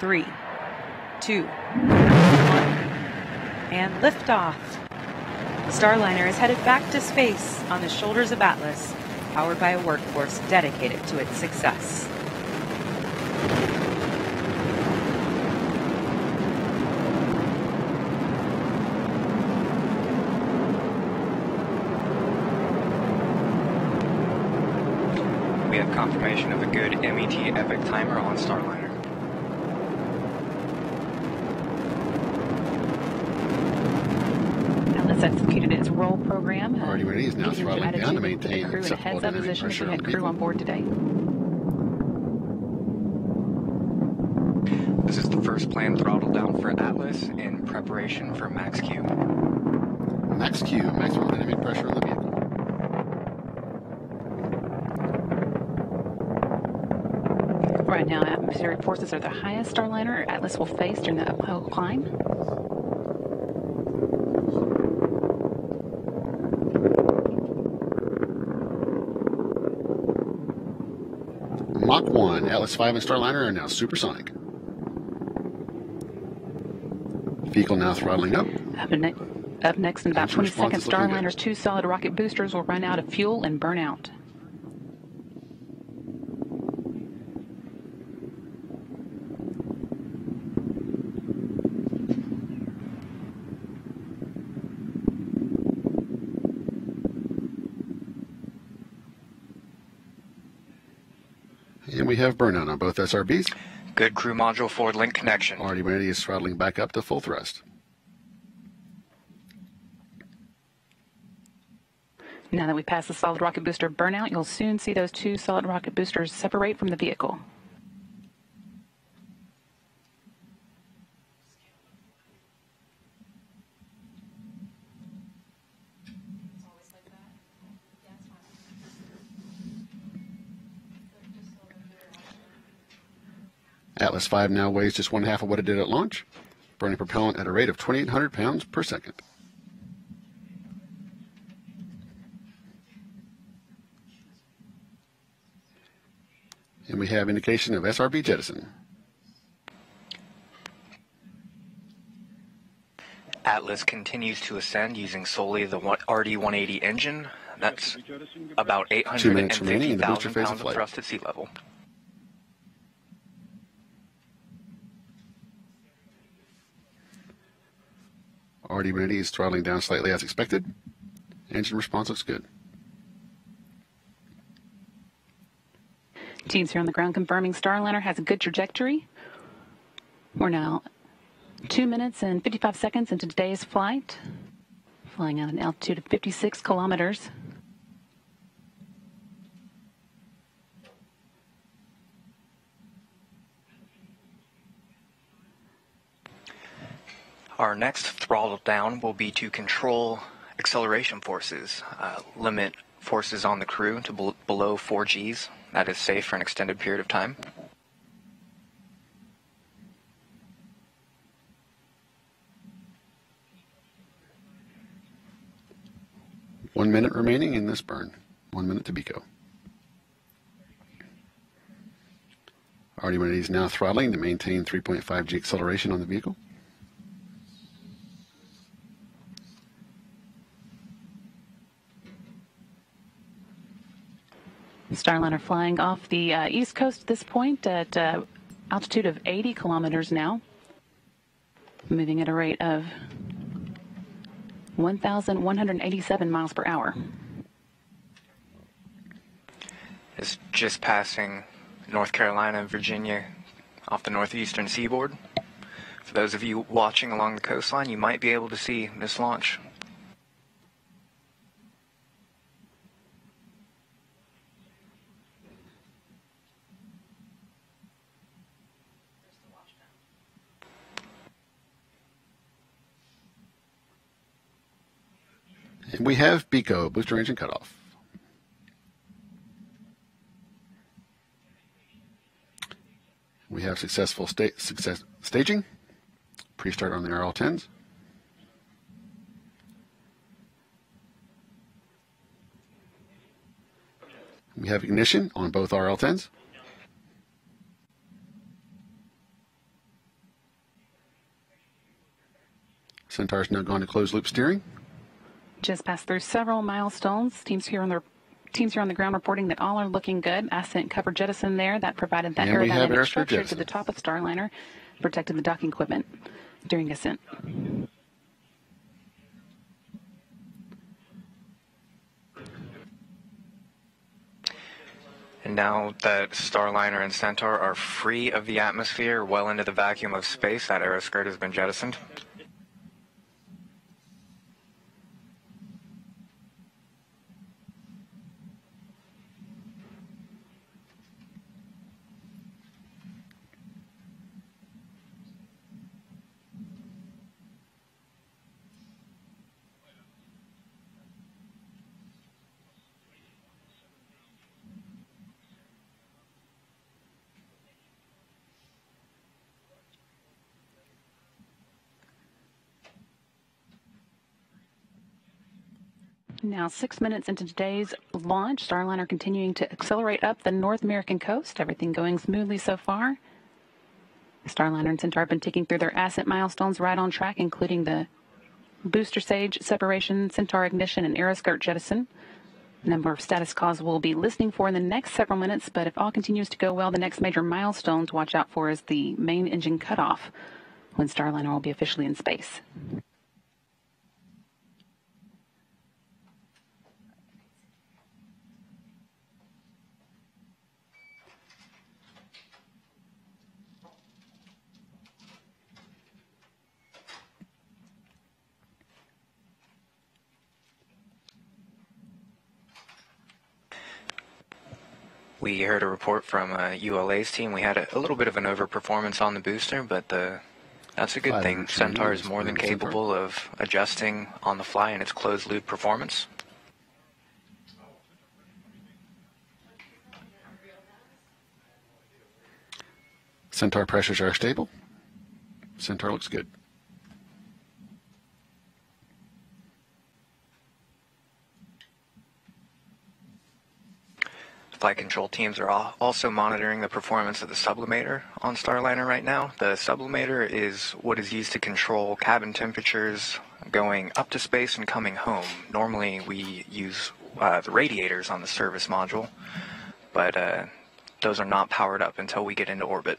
three, two, one, and liftoff. Starliner is headed back to space on the shoulders of Atlas, powered by a workforce dedicated to its success. We have confirmation of a good MET epic timer on Starliner. Atlas executed its roll program. uh, Already ready is now engine throttling down to maintain put crew in a acceptable heads-up position pressure so we had crew on board today. This is the first planned throttle down for Atlas in preparation for Max Q. Max Q, maximum dynamic pressure on the vehicle. Right now, atmospheric forces are the highest Starliner Atlas will face during the uphill climb. Mach 1, Atlas 5 and Starliner are now supersonic. Vehicle now throttling up. Up, ne- up next in about Engine 20 seconds, good. Starliner's two solid rocket boosters will run out of fuel and burn out. And we have burnout on both SRBs. Good crew module forward link connection. Already ready is throttling back up to full thrust. Now that we pass the solid rocket booster burnout, you'll soon see those two solid rocket boosters separate from the vehicle. Atlas 5 now weighs just one half of what it did at launch, burning propellant at a rate of 2,800 pounds per second. And we have indication of SRB jettison. Atlas continues to ascend using solely the RD-180 engine. That's about Two minutes remaining in the 850,000 booster phase of pounds of thrust at sea level. RD ready is throttling down slightly as expected. Engine response looks good. Teams here on the ground confirming Starliner has a good trajectory. We're now two minutes and 55 seconds into today's flight, flying at an altitude of 56 kilometers. Our next throttle down will be to control acceleration forces, uh, limit forces on the crew to bel below 4 Gs. That is safe for an extended period of time. One minute remaining in this burn. One minute to BECO. RD ready is now throttling to maintain 3.5 G acceleration on the vehicle. Starliner flying off the uh, east coast at this point at uh, altitude of 80 kilometers now, moving at a rate of 1,187 miles per hour. It's just passing North Carolina and Virginia off the northeastern seaboard. For those of you watching along the coastline, you might be able to see this launch. We have BECO, booster engine cutoff. We have successful sta success staging, pre-start on the RL10s. We have ignition on both RL10s. Centaur's now going to closed loop steering. Just passed through several milestones. Teams here on the teams here on the ground reporting that all are looking good. Ascent cover jettison there that provided that And aerodynamic air structure to the top of Starliner, protected the docking equipment during ascent. And now that Starliner and Centaur are free of the atmosphere, well into the vacuum of space, that aeroskirt has been jettisoned. Now, six minutes into today's launch, Starliner continuing to accelerate up the North American coast. Everything going smoothly so far. Starliner and Centaur have been ticking through their ascent milestones right on track, including the booster stage separation, Centaur ignition, and aeroskirt jettison. A number of status calls we'll be listening for in the next several minutes, but if all continues to go well, the next major milestone to watch out for is the main engine cutoff when Starliner will be officially in space. We heard a report from uh, ULA's team. We had a, a little bit of an overperformance on the booster, but uh, that's a good Five thing. Centaur is more than capable of adjusting on the fly in its closed loop performance. Centaur pressures are stable. Centaur looks good. Flight control teams are also monitoring the performance of the sublimator on Starliner right now. The sublimator is what is used to control cabin temperatures going up to space and coming home. Normally, we use uh, the radiators on the service module, but uh, those are not powered up until we get into orbit.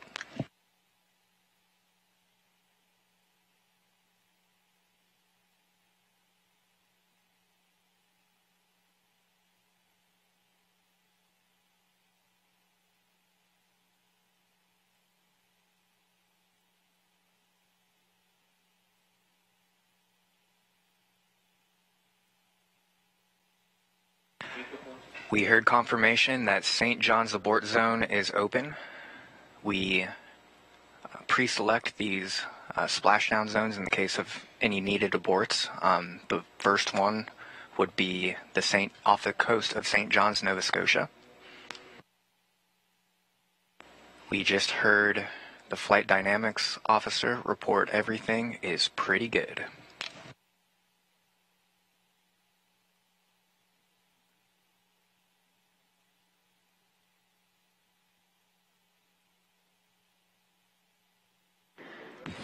We heard confirmation that St. John's abort zone is open. We uh, pre-select these uh, splashdown zones in the case of any needed aborts. Um, the first one would be the Saint off the coast of St. John's, Nova Scotia. We just heard the flight dynamics officer report everything is pretty good.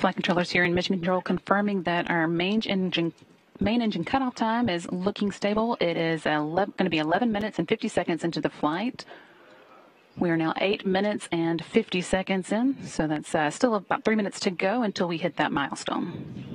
Flight controllers here in Mission Control confirming that our main engine main engine cutoff time is looking stable. It is going to be 11 minutes and 50 seconds into the flight. We are now 8 minutes and 50 seconds in, so that's uh, still about 3 minutes to go until we hit that milestone.